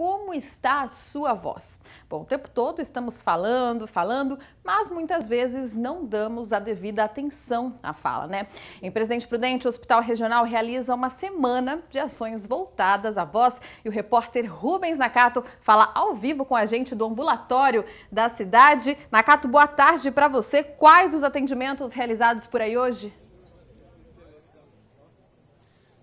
como está a sua voz. Bom, o tempo todo estamos falando, falando, mas muitas vezes não damos a devida atenção à fala, né? Em Presidente Prudente, o Hospital Regional realiza uma semana de ações voltadas à voz e o repórter Rubens Nakato fala ao vivo com a gente do ambulatório da cidade. Nakato, boa tarde para você. Quais os atendimentos realizados por aí hoje?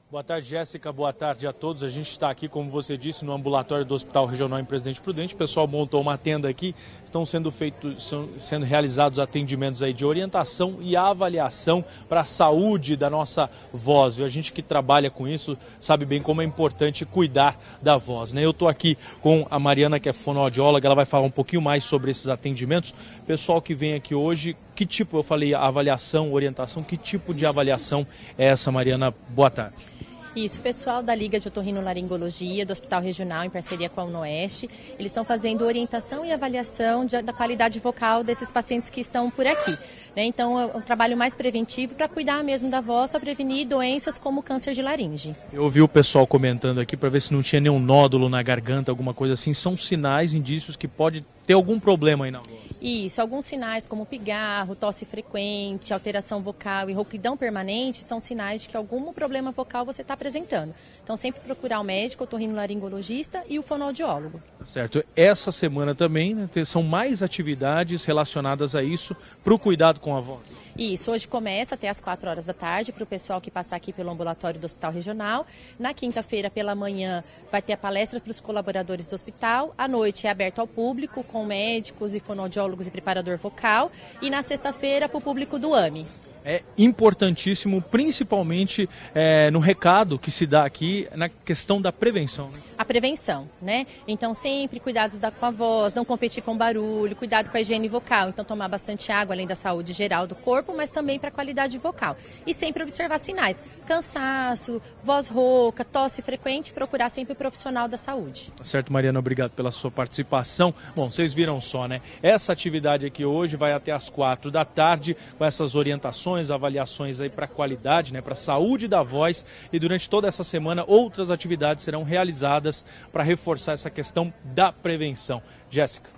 Boa tarde, Jéssica. Boa tarde a todos. A gente está aqui, como você disse, no ambulatório do Hospital Regional em Presidente Prudente. O pessoal montou uma tenda aqui. Estão sendo feitos, sendo realizados atendimentos aí de orientação e avaliação para a saúde da nossa voz. A gente que trabalha com isso sabe bem como é importante cuidar da voz. Né? Eu estou aqui com a Mariana, que é fonoaudióloga. Ela vai falar um pouquinho mais sobre esses atendimentos. Pessoal que vem aqui hoje, que tipo, eu falei avaliação, orientação, que tipo de avaliação é essa, Mariana? Boa tarde. Isso, o pessoal da Liga de Otorrinolaringologia do Hospital Regional, em parceria com a UNOeste, eles estão fazendo orientação e avaliação de, da qualidade vocal desses pacientes que estão por aqui. Né? Então, é um trabalho mais preventivo para cuidar mesmo da voz, para prevenir doenças como câncer de laringe. Eu ouvi o pessoal comentando aqui para ver se não tinha nenhum nódulo na garganta, alguma coisa assim. São sinais, indícios que pode ter algum problema aí na voz. Isso, alguns sinais como pigarro, tosse frequente, alteração vocal e rouquidão permanente são sinais de que algum problema vocal você está apresentando. Então sempre procurar o médico, o torrinolaringologista e o fonoaudiólogo. Tá certo. Essa semana também né, são mais atividades relacionadas a isso para o cuidado com a voz. Isso, hoje começa até as 4 horas da tarde para o pessoal que passar aqui pelo ambulatório do Hospital Regional. Na quinta-feira, pela manhã, vai ter a palestra para os colaboradores do hospital. À noite é aberto ao público, com médicos e fonoaudiólogos e preparador vocal. E na sexta-feira, para o público do AME é importantíssimo, principalmente é, no recado que se dá aqui na questão da prevenção. Né? Prevenção, né? Então, sempre cuidados da, com a voz, não competir com barulho, cuidado com a higiene vocal. Então, tomar bastante água, além da saúde geral do corpo, mas também para a qualidade vocal. E sempre observar sinais: cansaço, voz rouca, tosse frequente, procurar sempre o profissional da saúde. Tá certo, Mariana, obrigado pela sua participação. Bom, vocês viram só, né? Essa atividade aqui hoje vai até as quatro da tarde, com essas orientações avaliações aí para a qualidade, né, para a saúde da voz e durante toda essa semana outras atividades serão realizadas para reforçar essa questão da prevenção. Jéssica.